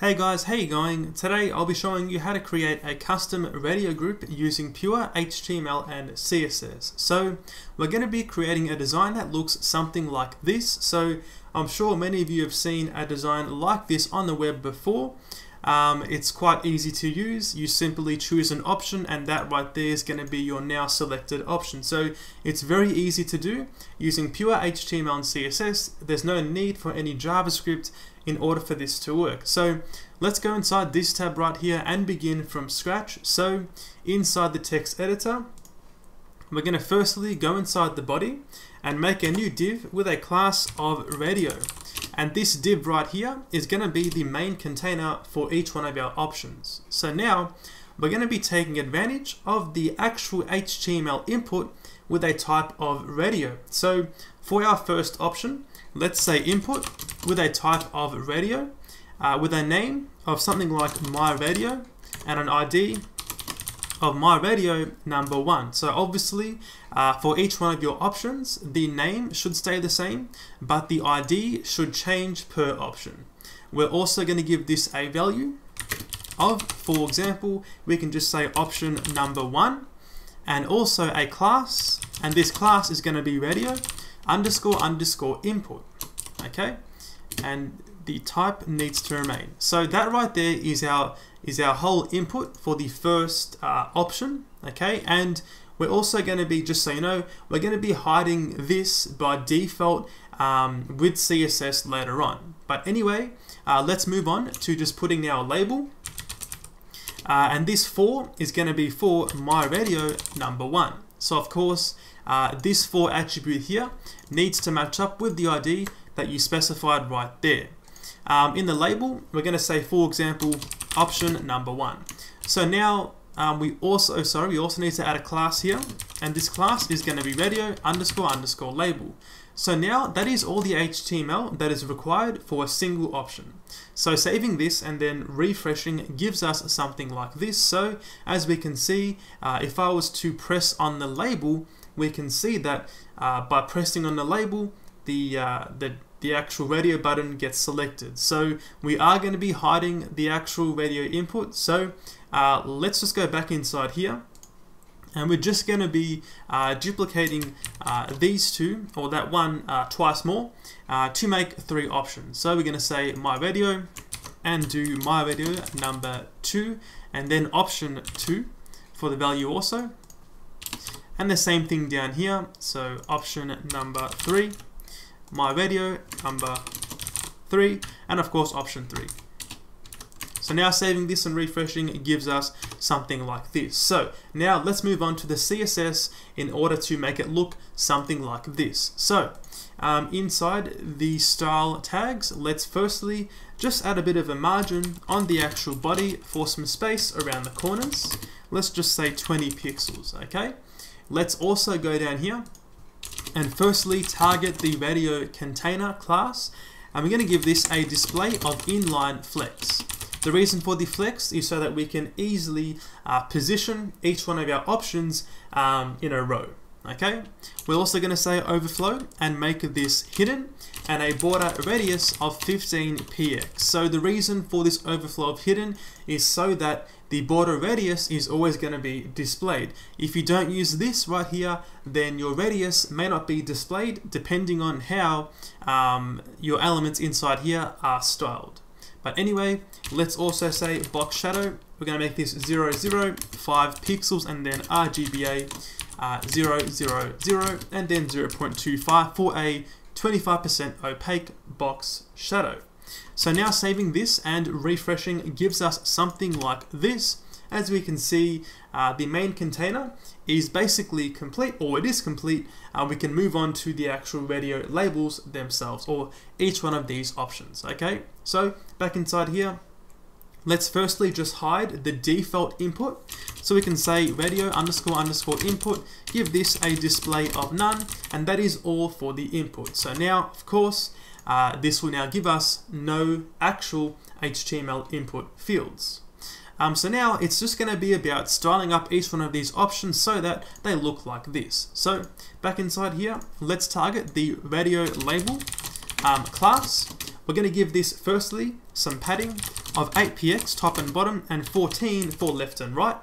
Hey guys, how you going? Today I'll be showing you how to create a custom radio group using pure HTML and CSS. So we're going to be creating a design that looks something like this. So I'm sure many of you have seen a design like this on the web before. Um, it's quite easy to use. You simply choose an option and that right there is going to be your now selected option. So it's very easy to do using pure HTML and CSS. There's no need for any JavaScript in order for this to work. So let's go inside this tab right here and begin from scratch. So inside the text editor, we're going to firstly go inside the body and make a new div with a class of radio. And this div right here is going to be the main container for each one of our options. So now we're going to be taking advantage of the actual HTML input with a type of radio. So for our first option, let's say input with a type of radio uh, with a name of something like my radio and an ID of my radio number one. So obviously uh, for each one of your options, the name should stay the same, but the ID should change per option. We're also going to give this a value of, for example, we can just say option number one and also a class, and this class is going to be radio underscore underscore input, okay? And the type needs to remain. So that right there is our is our whole input for the first uh, option, okay? And we're also going to be, just so you know, we're going to be hiding this by default um, with CSS later on. But anyway, uh, let's move on to just putting our label. Uh, and this for is going to be for my radio number one. So of course, uh, this for attribute here needs to match up with the ID that you specified right there. Um, in the label, we're going to say, for example, option number one. So now um, we also, sorry, we also need to add a class here, and this class is going to be radio underscore underscore label. So now that is all the HTML that is required for a single option. So saving this and then refreshing gives us something like this. So as we can see, uh, if I was to press on the label, we can see that uh, by pressing on the label, the, uh, the the actual radio button gets selected. So we are going to be hiding the actual radio input. So uh, let's just go back inside here. And we're just going to be uh, duplicating uh, these two, or that one, uh, twice more, uh, to make three options. So we're going to say my radio, and do my radio number two, and then option two for the value also. And the same thing down here, so option number three, my video number 3 and of course option 3. So now saving this and refreshing gives us something like this. So now let's move on to the CSS in order to make it look something like this. So um, inside the style tags, let's firstly just add a bit of a margin on the actual body for some space around the corners. Let's just say 20 pixels, okay? Let's also go down here and firstly target the radio container class and we're going to give this a display of inline flex. The reason for the flex is so that we can easily uh, position each one of our options um, in a row. Okay, we're also going to say overflow and make this hidden and a border radius of 15px. So the reason for this overflow of hidden is so that the border radius is always going to be displayed. If you don't use this right here, then your radius may not be displayed depending on how um, your elements inside here are styled. But anyway, let's also say box shadow. We're going to make this 0, 0, 5 pixels and then RGBA uh, 0, 0, 0 and then 0.25 for a 25% opaque box shadow. So now saving this and refreshing gives us something like this. As we can see, uh, the main container is basically complete, or it is complete. Uh, we can move on to the actual radio labels themselves, or each one of these options, okay? So back inside here, let's firstly just hide the default input. So we can say radio underscore underscore input, give this a display of none, and that is all for the input. So now, of course, uh, this will now give us no actual HTML input fields. Um, so now it's just going to be about styling up each one of these options so that they look like this. So back inside here, let's target the radio label um, class. We're going to give this firstly some padding of 8px top and bottom and 14 for left and right,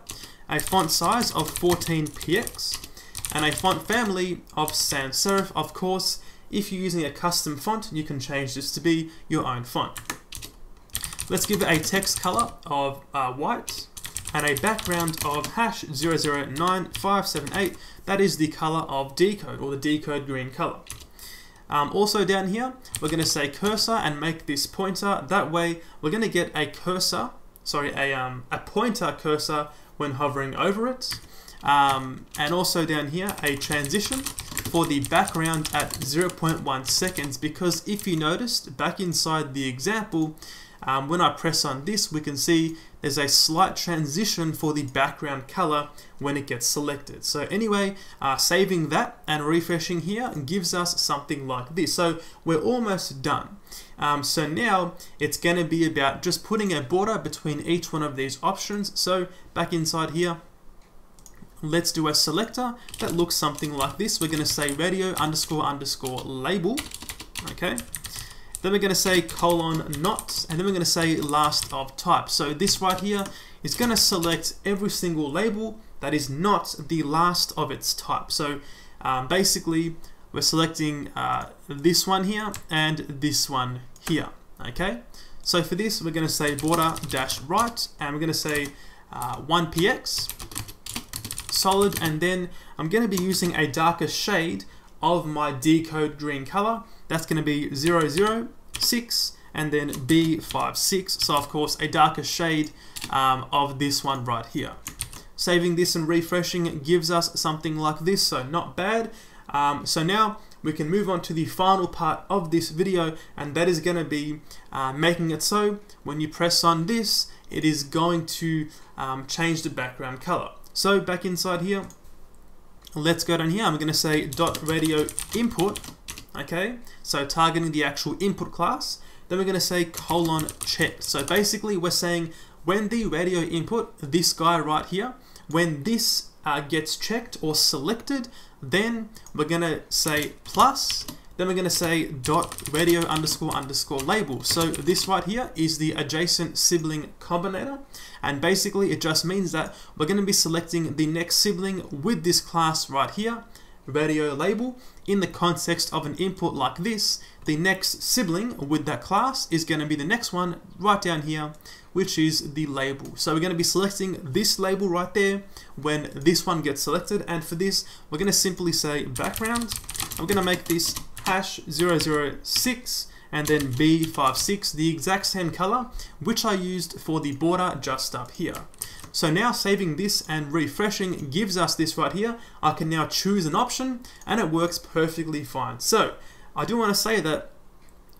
a font size of 14px, and a font family of sans serif. Of course, if you're using a custom font, you can change this to be your own font. Let's give it a text color of uh, white and a background of hash 009578. That is the color of dcode or the dcode green color. Um, also down here, we're going to say cursor and make this pointer. That way, we're going to get a cursor, sorry, a, um, a pointer cursor when hovering over it. Um, and also down here, a transition for the background at 0.1 seconds because if you noticed, back inside the example, um, when I press on this, we can see there's a slight transition for the background color when it gets selected. So anyway, uh, saving that and refreshing here gives us something like this. So we're almost done. Um, so now it's going to be about just putting a border between each one of these options. So back inside here, let's do a selector that looks something like this. We're going to say radio underscore underscore label. Okay. Then we're going to say colon not, and then we're going to say last of type. So this right here is going to select every single label that is not the last of its type. So um, basically, we're selecting uh, this one here and this one here. Okay. So for this, we're going to say border dash right, and we're going to say uh, 1px solid, and then I'm going to be using a darker shade of my dcode green color. That's going to be 006 and then B56. So of course a darker shade um, of this one right here. Saving this and refreshing gives us something like this, so not bad. Um, so now we can move on to the final part of this video and that is going to be uh, making it so when you press on this it is going to um, change the background color. So back inside here let's go down here. I'm going to say dot radio input. Okay, so targeting the actual input class. Then we're going to say colon check. So basically, we're saying when the radio input, this guy right here, when this uh, gets checked or selected, then we're going to say plus then we're going to say dot radio underscore underscore label. So this right here is the adjacent sibling combinator. And basically it just means that we're going to be selecting the next sibling with this class right here, radio label. In the context of an input like this, the next sibling with that class is going to be the next one right down here, which is the label. So we're going to be selecting this label right there when this one gets selected. And for this, we're going to simply say background. I'm going to make this hash 006 and then B56, the exact same color, which I used for the border just up here. So now saving this and refreshing gives us this right here. I can now choose an option and it works perfectly fine. So I do want to say that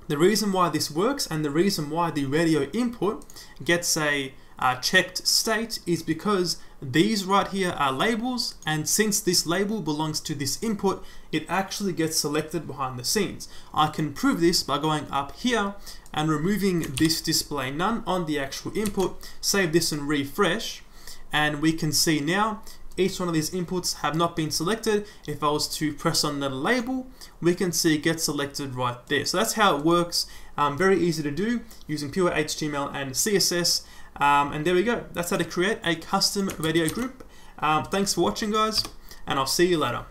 the reason why this works and the reason why the radio input gets a uh, checked state is because these right here are labels and since this label belongs to this input it actually gets selected behind the scenes. I can prove this by going up here and removing this display none on the actual input, save this and refresh and we can see now each one of these inputs have not been selected. If I was to press on the label, we can see it gets selected right there. So that's how it works. Um, very easy to do using pure HTML and CSS. Um, and there we go. That's how to create a custom radio group. Um, thanks for watching, guys, and I'll see you later.